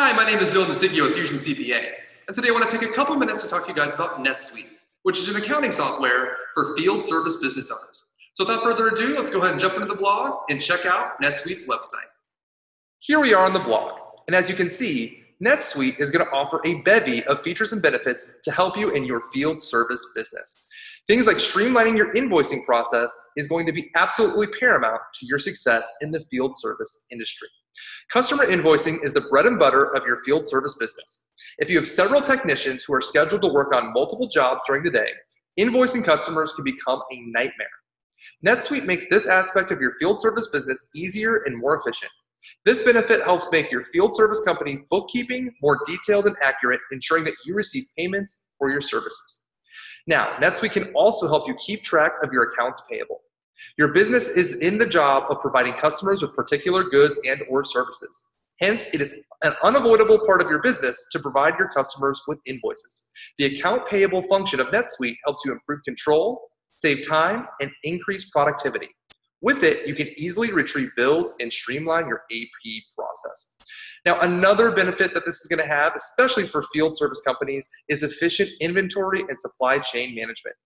Hi, my name is Dylan DeSigio with Fusion CPA, and today I want to take a couple minutes to talk to you guys about NetSuite, which is an accounting software for field service business owners. So without further ado, let's go ahead and jump into the blog and check out NetSuite's website. Here we are on the blog, and as you can see, NetSuite is going to offer a bevy of features and benefits to help you in your field service business. Things like streamlining your invoicing process is going to be absolutely paramount to your success in the field service industry. Customer invoicing is the bread and butter of your field service business. If you have several technicians who are scheduled to work on multiple jobs during the day, invoicing customers can become a nightmare. NetSuite makes this aspect of your field service business easier and more efficient. This benefit helps make your field service company bookkeeping more detailed and accurate, ensuring that you receive payments for your services. Now, NetSuite can also help you keep track of your accounts payable. Your business is in the job of providing customers with particular goods and or services. Hence, it is an unavoidable part of your business to provide your customers with invoices. The account payable function of NetSuite helps you improve control, save time, and increase productivity. With it, you can easily retrieve bills and streamline your AP process. Now, another benefit that this is going to have, especially for field service companies, is efficient inventory and supply chain management.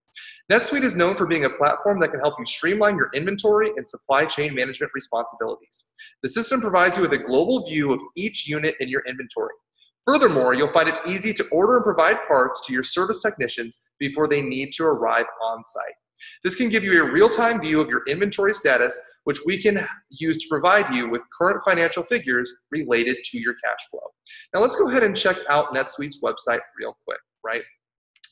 NetSuite is known for being a platform that can help you streamline your inventory and supply chain management responsibilities. The system provides you with a global view of each unit in your inventory. Furthermore, you'll find it easy to order and provide parts to your service technicians before they need to arrive on site. This can give you a real-time view of your inventory status, which we can use to provide you with current financial figures related to your cash flow. Now let's go ahead and check out NetSuite's website real quick, right?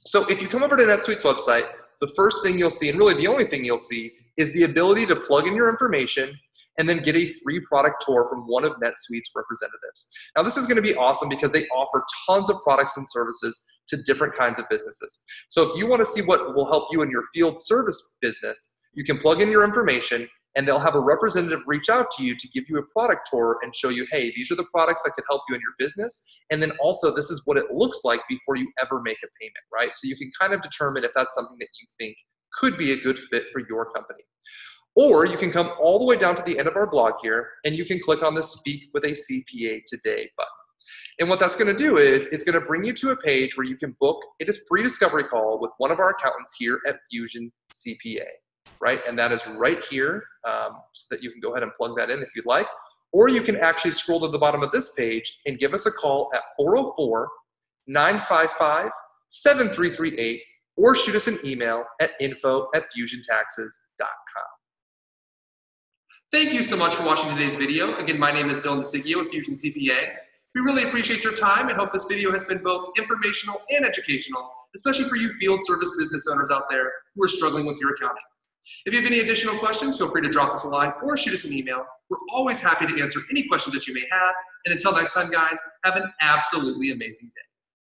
So if you come over to NetSuite's website, the first thing you'll see, and really the only thing you'll see, is the ability to plug in your information and then get a free product tour from one of NetSuite's representatives. Now, this is going to be awesome because they offer tons of products and services to different kinds of businesses. So, if you want to see what will help you in your field service business, you can plug in your information and they'll have a representative reach out to you to give you a product tour and show you, hey, these are the products that could help you in your business. And then also, this is what it looks like before you ever make a payment, right? So you can kind of determine if that's something that you think could be a good fit for your company. Or you can come all the way down to the end of our blog here and you can click on the Speak with a CPA Today button. And what that's going to do is it's going to bring you to a page where you can book it is free discovery call with one of our accountants here at Fusion CPA right? And that is right here, um, so that you can go ahead and plug that in if you'd like. Or you can actually scroll to the bottom of this page and give us a call at 404 955 7338 or shoot us an email at info at fusiontaxes.com. Thank you so much for watching today's video. Again, my name is Dylan DeSigio with Fusion CPA. We really appreciate your time and hope this video has been both informational and educational, especially for you field service business owners out there who are struggling with your accounting. If you have any additional questions, feel free to drop us a line or shoot us an email. We're always happy to answer any questions that you may have. And until next time, guys, have an absolutely amazing day.